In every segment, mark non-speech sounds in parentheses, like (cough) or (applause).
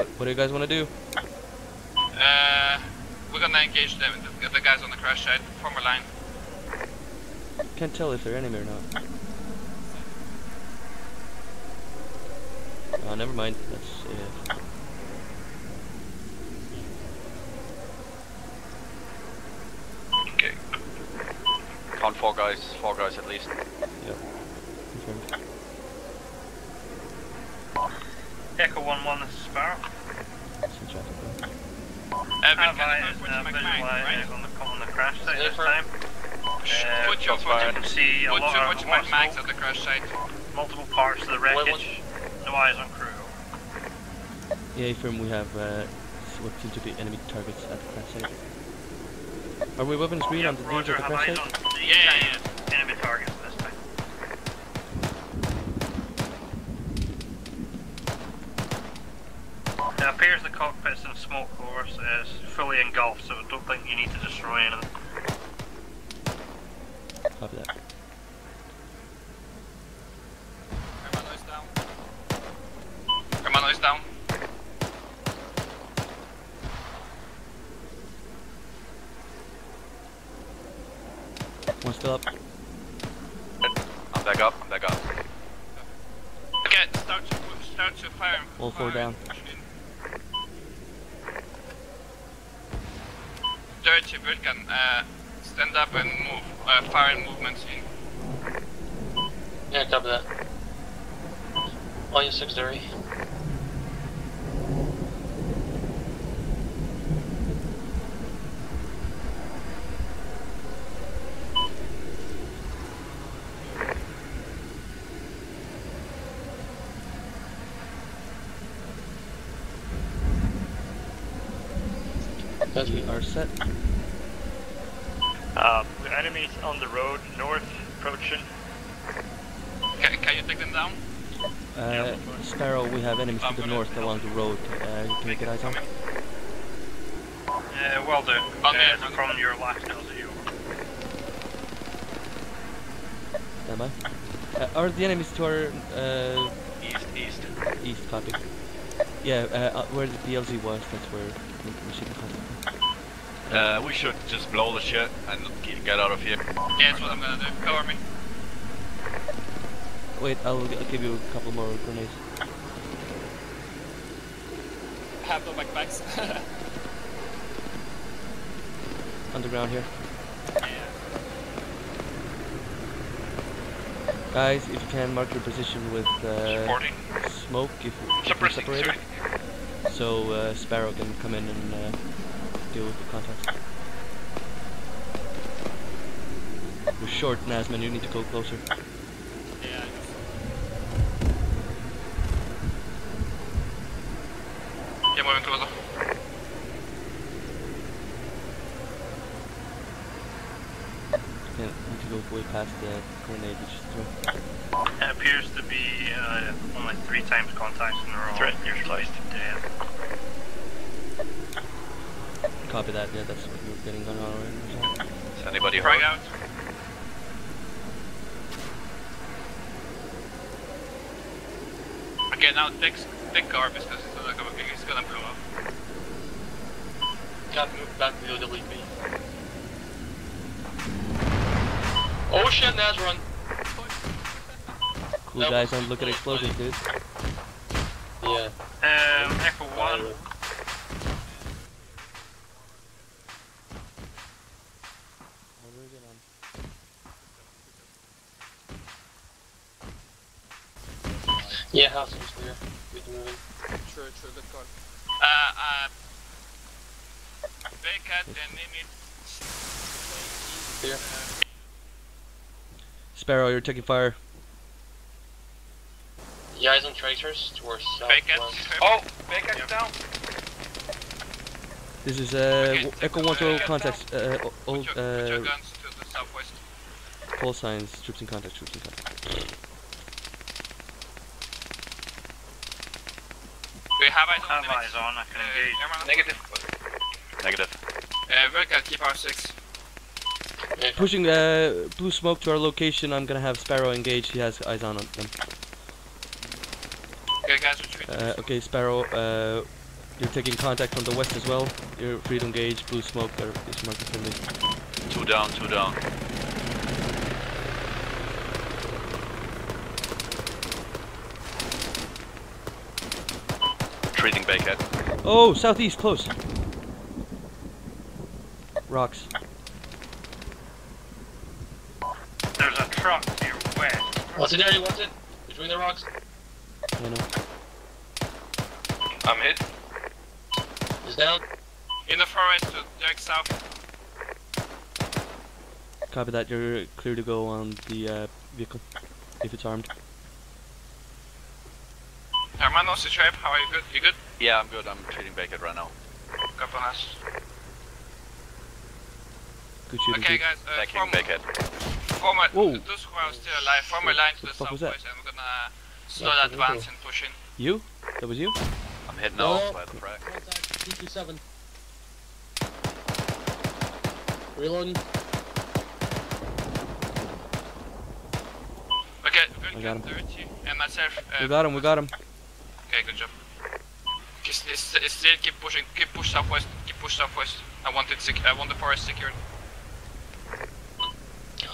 What, what do you guys want to do? Uh, we're gonna engage them, the, the guys on the crash site. Form a line. Can't tell if they're enemy or not. Oh, never mind. That's uh, Okay. Count four guys, four guys at least. yeah. Confirmed. Echo 1 1, this is Sparrow. Some traffic there. Uh, Have Rick, I can you McMahon, right? on the, on the crash site this time? Uh, Put your shots put fired. You can see a lot your of put your mags at the crash site. multiple parts of the wreckage, no eyes on crew. Yeah, firm. We have uh, s- what seem to be enemy targets at the crash site. Are we weapons green on the dudes Roger, at the crash site? on the Yeah, yeah, enemy targets appears the cockpit's in smoke over, so it's fully engulfed, so I don't think you need to destroy anything. Copy that. Hermano is down. Hermano is down. One still up. I'm back up, I'm back up. Okay, start to start to fire. All four fire down. Machine. Dirty Vulcan, uh, stand up and move. Uh, fire and movement in. Yeah, copy that. On your 6 30. We are set. Uh, enemies on the road, north, approaching. Can, can you take them down? Uh, Sparrow, we have enemies to the north along the road. Uh, can you get eyes on? Uh, well done. On uh, the- from your last LZU. Stand by. Uh, are the enemies to our uh, East, east. east copy? Yeah, uh, uh, where the DLZ was, that's where we we should be concentrating. Uh, we should just blow the shit and get out of here. Yeah, that's what I'm gonna do. Cover me. Wait, I'll, I'll give you a couple more grenades. Have no backpacks. (laughs) Underground here. Guys, if you can mark your position with uh, smoke, if, if you Suppressing, separate so uh, Sparrow can come in and uh, deal with the contacts. You're short, Nasman, you need to go closer. yeah. Yeah, moving closer. Yeah, need to go way past the grenade you just threw. It appears to be uh, only three times contacts in a row. Threat You're neutralized. dead. Copy that, yeah, that's what we were getting going on already. Is anybody Frag hurt? out. Okay, now take take car because it's gonna go. It's gonna blow up. Can't move back below the lead me. Oh shit, Naz run. Cool guys, was don't look at explosions, dude. Yeah. Um, Echo 1. Yeah, house is clear. We can move in. True, true, good call. Uh, uh, Baycat and Nimit. Clear. Sparrow, you're taking fire. Yeah, eyes on tracers towards Baycat. southwest. Oh, Bacon's down. This is uh, Okay, Echo 1 to uh, contacts, uh, o- Put old, your, put your uh, guns to the southwest. call signs, troops in contact, troops in contact. Do you have eyes on Have eyes on, I can Uh, engage. Negative. Negative. Uh, Vulcan, keep R6. Pushing uh, blue smoke to our location, I'm gonna have Sparrow engaged, he has eyes on them. Okay, guys, retreat. Uh, okay, Sparrow, uh, you're taking contact from the west as well. You're free to engage, blue smoke, there is marking friendly. Two down, two down. Treating Bakehead. Oh, southeast, close. Rocks. There's a truck to your west. What's it, Daddy? What's it? Between the rocks? I know. I'm hit. Is down. In the forest to direct south. Copy that, you're clear to go on the uh, vehicle, if it's armed. Hermano, Citrape, how are you good? You good? Yeah, I'm good. I'm treating Bakehead right now. Copy on us. Good shooting. Okay, guys, uh, Backing form, Bakehead. form a, Whoa. those who are still alive, form a line to the fuck was that? southwest and we're gonna slow Yeah, the advance and push in. You? That was you? I'm hit No. now by the frag. Contact, T27. Reloading. Okay, I got him. 30 and myself. Uh, We got him, we got him. Okay, good job. Still keep pushing, keep push southwest, keep push southwest. I want it sec- I want the forest secured.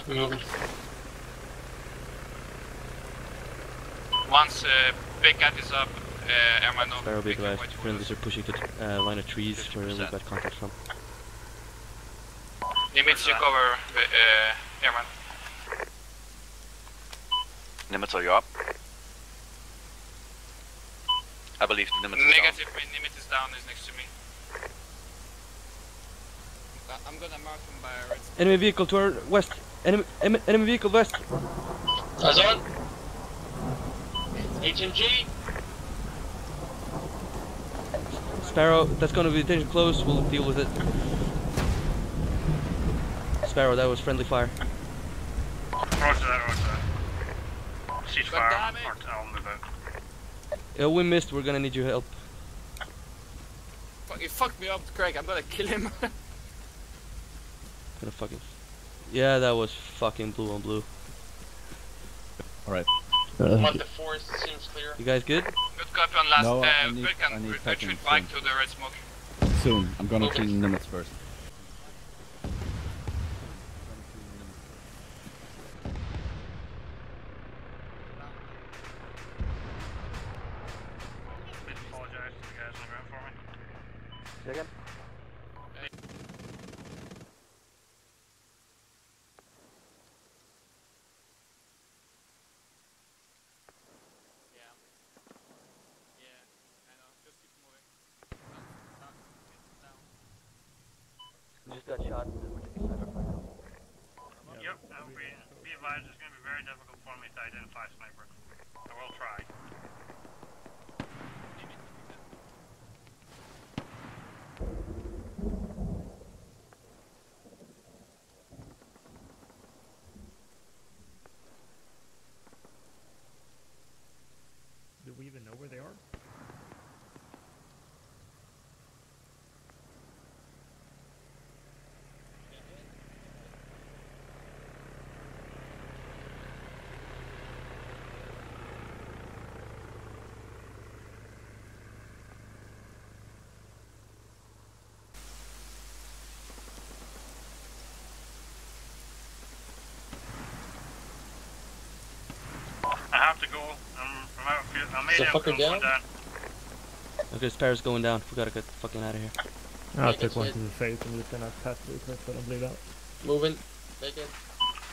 Moving. Once uh, Big Cat is up, uh, Hermano. Sparrow be we can advised. wait for Friendlies are pushing to uh, line of trees where we've 50%. got contact from. Nimitz you cover, uh, Herman. Nimitz, are you up? I believe the Nimitz is down. Negative, my limit is down, is next to me. I'm gonna mark him by red. Enemy vehicle to our west. Enemy, em- enemy vehicle west. Eyes on. HMG. Sparrow, that's gonna be attention close. We'll deal with it. Sparrow, that was friendly fire. Roger that, roger that. Cease God fire. damn it. Or I'll move out. Yeah, we missed. We're gonna need your help. Fuck, he fucked me up, Craig. I'm gonna kill him. (laughs) Gonna fucking. Yeah, that was fucking blue on blue. Month the forest seems clear. You guys good? Good copy on last. No, uh, I need- Vulcan, I need retreat back soon. to the red smoke. Soon. I'm gonna Okay. clean Nimitz first. Please apologize to the guys on the ground for me. Yeah. Yeah, I know. Just keep moving. Down, down, down. Just got shot. Yep, I'll be, be advised it's going to be very difficult for me to identify a sniper. I will try. Do we even know where they are? I have to go. I'm, I'm out of fuel. I'm Is the fucker I'm going down? Oh, Okay, Sparrow's going down. We gotta get fucking out of here. I'll Take took one to the face and just gonna pass through quick so I don't bleed out. Moving. Take it.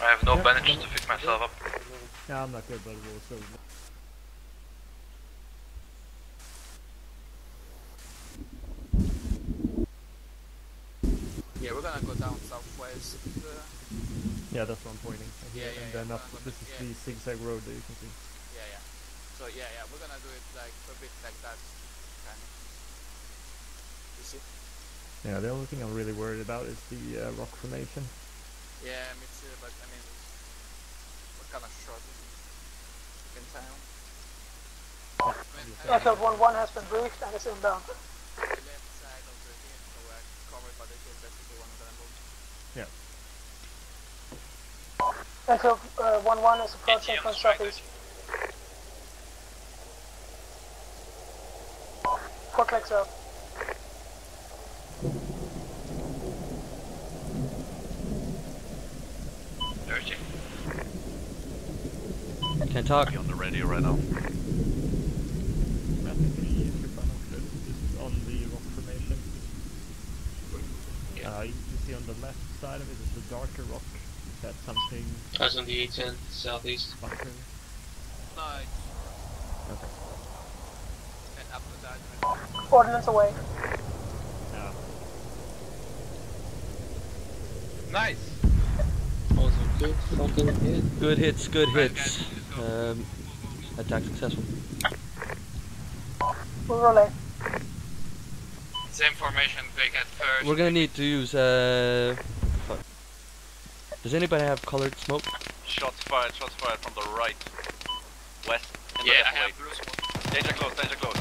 I have no Yep. bandage to fix myself up. Yeah, I'm not good, but we'll still. Yeah, we're gonna go down southwest. Uh, Yeah, that's what I'm pointing. Yeah, yeah, and yeah, then up, this is yeah. the zigzag road that you can see. Yeah, yeah. So yeah, yeah, we're gonna do it like a bit like that, kind of. You see? Yeah, the only thing I'm really worried about is the uh, rock formation. Yeah, me too, but I mean, what kind of shot is it? In town? Echo 1-1 has been briefed and is inbound. The left side of the hill, so we're covered by the hill, that's the one that I'm moving. Echo uh, 1-1 is approaching from southeast. Four clicks out. Dirty. Can't talk. Be on the radio right now. I think we use your binoculars just on the rock formation. Uh, you can see on the left side of it is a darker rock. That's something Eyes on the A10 southeast. bunker. Nice. Okay. And up to that. Ordnance away. Yeah. Nice! Also good fucking hit. Good hits, good hits. guys, let's go. Um, attack successful. We'll relay. Same formation, big at first. We're gonna need to use. Uh, fuck. Does anybody have colored smoke? Shots fired, shots fired from the right. West. In Yeah, I left have way. blue smoke. Danger close, danger close.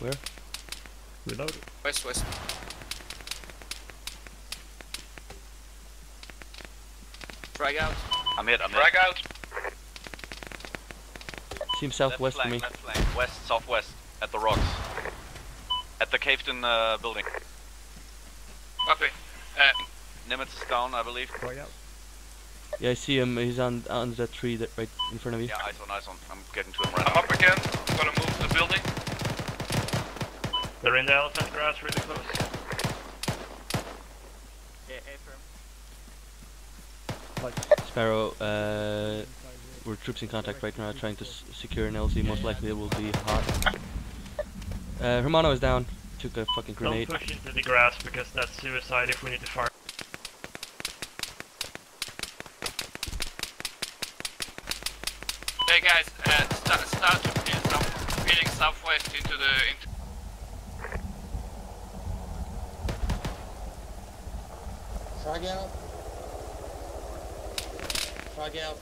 Where? Reload. West, west. Frag out. I'm hit, I'm hit. Frag out! Seems Left southwest to flank, me. Left flank, west, southwest, at the rocks. At the Caveton uh, building. Copy. Uh, Nimitz is down, I believe. Frag out. Yeah, I see him. He's on on that tree that right in front of you. Yeah, eyes on, eyes on. I'm getting to him right I'm now. up again. I'm gonna move the building. They're in the elephant grass really close. Yeah, A firm. Sparrow, uh, we're troops in contact right now, trying to s- secure an LZ. Most likely it will be hot. Uh, Hermano is down. Took a fucking grenade. Don't push into the grass because that's suicide if we need to fire. Hey guys, uh, start, start to peel south, peeling southwest into the. Into Frag out. Frag out.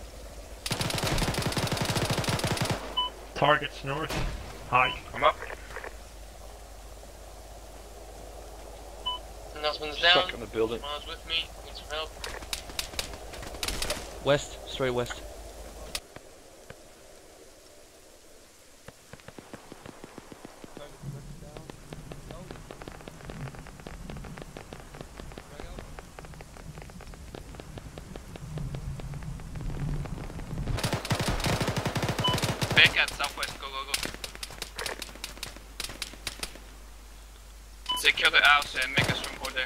Targets north. High. I'm up. Announcement is down. Stuck in the building. Miles with me. Need some help. West, straight west. Back at southwest, go, go, go. Secure the house and make us room for there.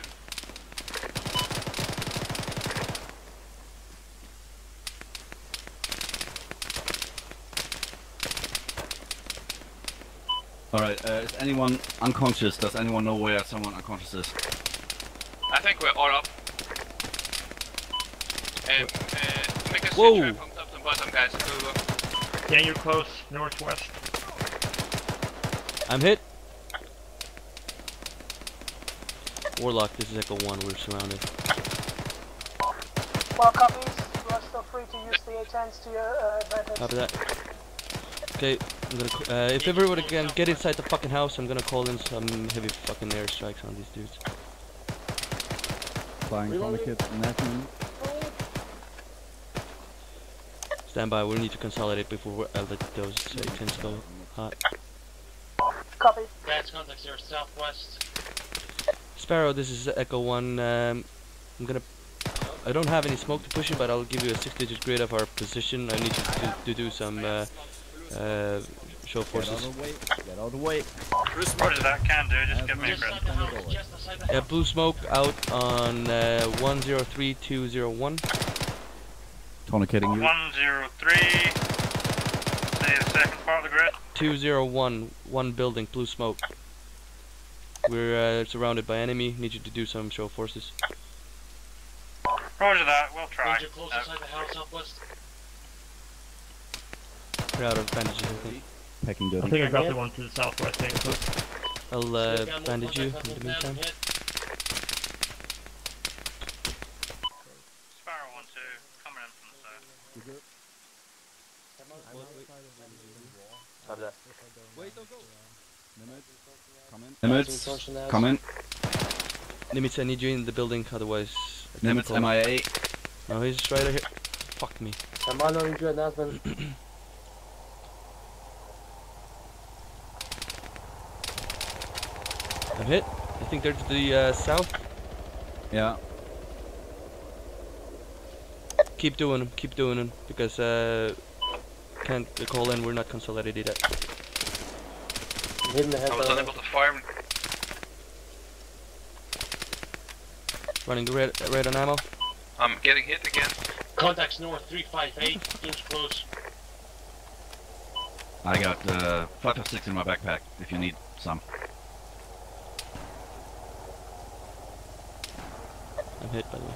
Alright, uh, is anyone unconscious? Does anyone know where someone unconscious is? I think we're all up. And uh, make us Whoa. Whoa. from top to bottom, guys. Go, go. Yeah, you're close. Northwest. I'm hit. Warlock, this is Echo 1, we're surrounded. Well, copies. You are still free to use the A10s to your uh, advantage. Copy that. Okay, I'm gonna. Uh, if everyone can get inside the fucking house, I'm gonna call in some heavy fucking airstrikes on these dudes. Flying tourniquet, nothing. Stand by, we need to consolidate before we- I let those uh, A10s go hot. Copy. Guys, contact here southwest. Sparrow, this is Echo 1. Um, I'm gonna. I don't have any smoke to push you, but I'll give you a six digit grid of our position. I need you to, to do some uh, uh, show Get out forces. of the way. Get out of the way. Roger that, can do. Just give me a grid. outside the house. Just outside the Yeah, blue smoke out on uh, 103201. Tourniqueting you. 103. Say the second part of the grid. 201, one building, blue smoke. We're uh, surrounded by enemy. Need you to do some show of forces. Roger that, we'll try. Ranger close Uh, inside the house southwest. We're out of bandages. I think. Packing I dirty. think I got the one to the southwest. I'll uh, bandage you in the up meantime. ahead. Sparrow 1 2, coming in from the south. Nimitz, Torsion out. come in. Nimitz, I need you in the building, otherwise... Nimitz, MIA. No, he's right here. Fuck me. I'm on injured announcement. I'm hit. I think they're to the uh, south. Yeah. Keep doing them. Keep doing them because uh, can't call in. We're not consolidated yet. I'm hitting the head I was unable to fire. Running red, red on ammo. I'm getting hit again. Contacts north 358. Teams close. I got uh, 556 in my backpack if you need some. I'm hit by the way.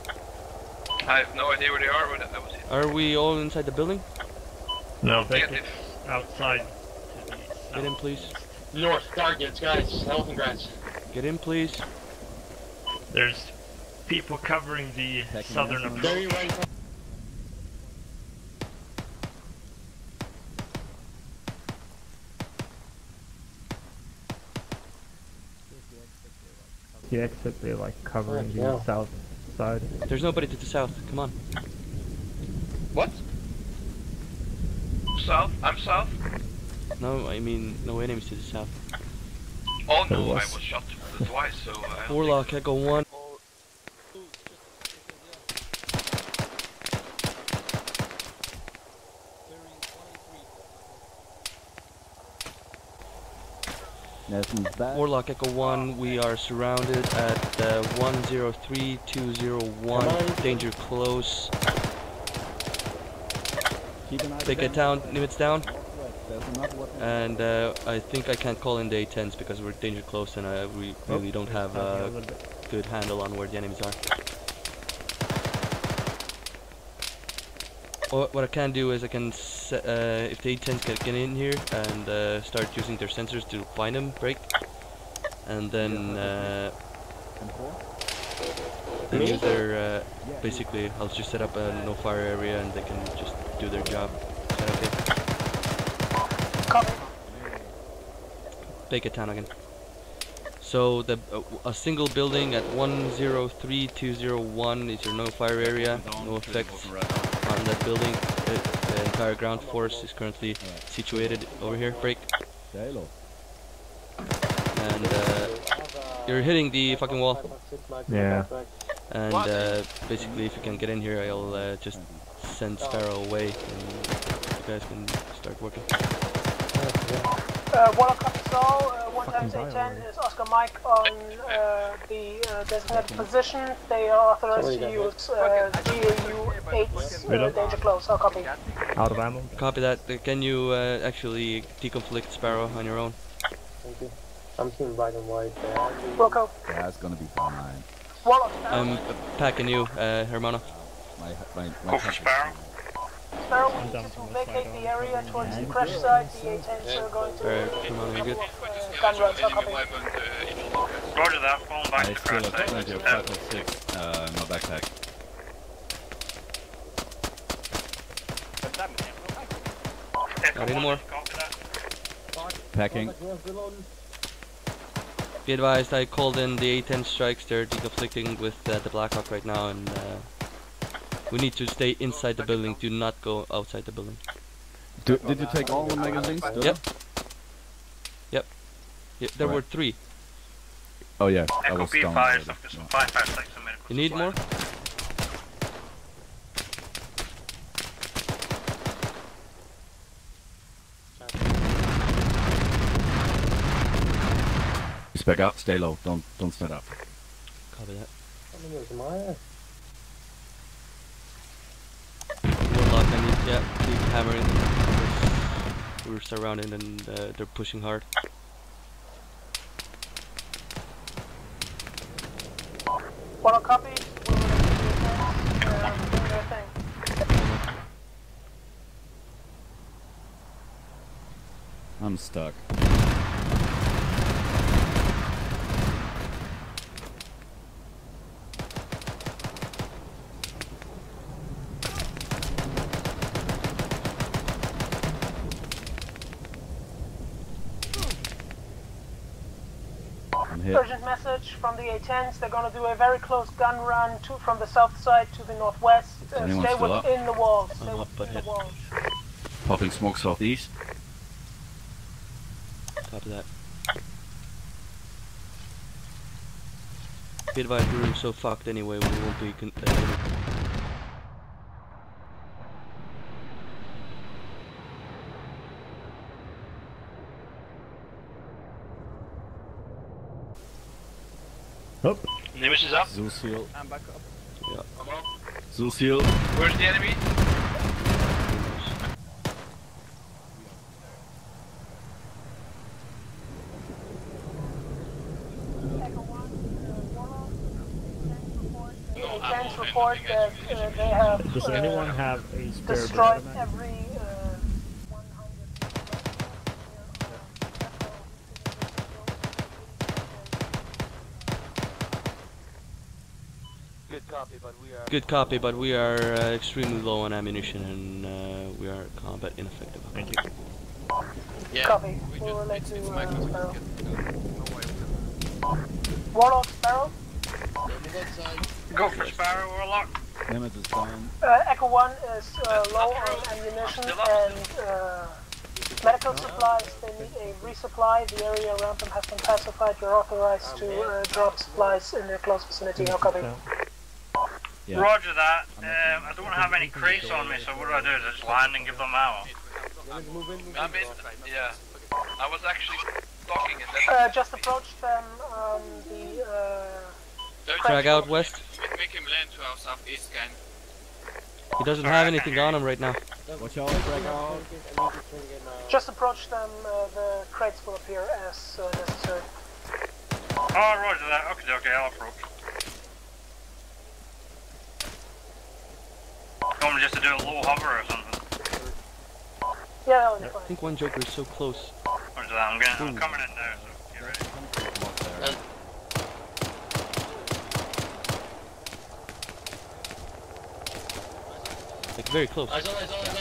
I have no idea where they are, but I was hit. Are we all inside the building? no, they Negative. outside. Get in, please. North targets, guys. Elephant grass. Get in, please. There's people covering the Taking southern this one. Very approach. The exit, they're like covering Oh, the yeah. south side. There's nobody to the south. Come on. What? South? I'm south? No, I mean no enemies to the south. Oh no, I was. was shot twice, so I don't Warlock, Echo One. Nelson's back. Warlock Echo One. We are surrounded at uh, 103201. Danger close. Keep an eye Take it down. down. Nimitz down. There's another weapon. And uh, I think I can't call in the A10s because we're danger close and uh, we really don't have a a little bit. good handle on where the enemies are. Or what I can do is I can, se- uh, if the A10s can get in here and uh, start using their sensors to find them, break, and then uh, then use their, uh, basically I'll just set up a no fire area and they can just do their job. Okay? Copy. Take it down again. So the uh, a single building at 103201 is your no fire area, no effects on that building. Uh, the entire ground force is currently situated over here. Break. And uh, you're hitting the fucking wall. Yeah. And uh, basically, if you can get in here, I'll uh, just send Sparrow away, and you guys can start working. Uh, Warlock Capital, uh, one Fucking times die A10 is Oscar Mike on uh, the uh, designated position. They are authorized to Sorry, use uh, GAU 8 uh, danger close. I'll copy. Out of ammo. Copy that. Uh, Can you uh, actually deconflict Sparrow on your own? Thank you. I'm seeing white and white. Uh, Wilco. Yeah, it's gonna be fine. Warlock I'm uh, packing you, uh, Hermano. My, my, my Go for Sparrow. Sparrow, we need you to vacate the area towards the crash site. The A10s are going to Alright, Hermano, you good? uh, gun runs. I'll copy. Roger that, falling back I to still crash have site. plenty of 556 uh, in my backpack. Echo Not anymore. one, copy that. Packing. Be advised, I called in the A10 strikes. They're deconflicting with uh, the Blackhawk right now, and uh, we need to stay inside the building. Do not go outside the building. Do, did you take all the magazines? Yep. Yep. Yeah, there were Right. three. Oh yeah, I Echo was down P5, already. I've got some Yeah. 556 on You need more? Just back up, stay low, don't don't stand up. Copy that. Maya. Warlock, I need, yeah, keep hammering. We're surrounded and uh, they're pushing hard. One copy. We're uh, doing their thing. I'm stuck. Hit. Urgent message from the A10s. They're going to do a very close gun run to, from the south side to the northwest. Uh, anyone stay still up? within the walls. Stay I'm up, but within the hit. walls. Popping smoke southeast. Copy that. Be advised, we're so fucked anyway, we won't be con- uh, Up. Nimbus is up. Zulciel. I'm back up. Zulciel. Where's the enemy? Echo 1, uh, Warlock. The No report that uh, they have Does anyone have a spare destroyed every Good copy, but we are uh, extremely low on ammunition and uh, we are combat ineffective. Thank you. Yeah. Copy. We We'll just, relay it's, to it's uh, Michael, Sparrow. just get, no way we Warlock, Sparrow. Go for Sparrow, Warlock. Nemeth is down. Uh, Echo 1 is uh, low on ammunition and uh, medical supplies. They need a resupply. The area around them has been pacified. You're authorized to uh, drop supplies in their close vicinity. How copy? Down. Yeah. Roger that. Um, I don't have any crates on me, so what do I do? Do I just land and give them ammo? I mean, yeah. I was actually talking and then Uh, just approach them. Um, the uh, Drag out west. make him land to our southeast gang. He doesn't have anything on him right now. Watch out, drag out. just approach them. Uh, the crates will appear as uh, necessary. Oh, roger that. Okay, okay, I'll approach. Want me just to do a low hover or something? Yeah, that'll be I think one Joker is so close. Roger that. I'm, getting, I'm coming in now, so get ready. Like very close. Eyes on, eyes on, eyes on.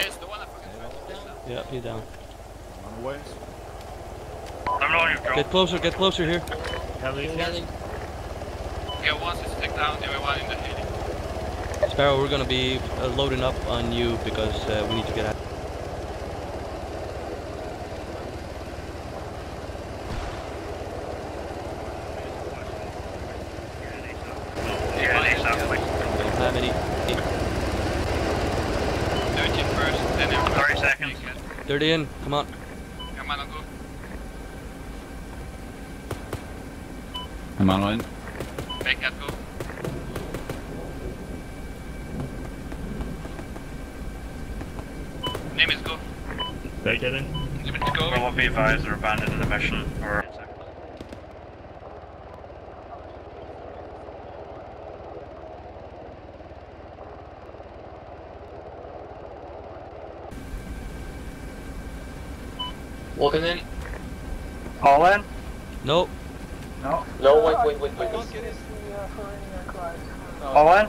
It's the one I fucking tried to kill. Yeah, he's down. Run away. I'm not even Get closer, get closer here. Heli here. Landing. Once it's take down everyone in the heli. Sparrow, we're gonna be uh, loading up on you because uh, we need to get out. Yeah, these are like Don't have any. Do it first, then everyone. 30 seconds. 30 in, come on. Come on, I'll go. Emmanuel. Make that go. Name is go. Back it in. Limit to go. Will be advised or abandoned the mission or. Walking in. All in? Nope. No. No, wait, wait, wait, wait. This is the uh, Foreign aircraft. All in?